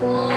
와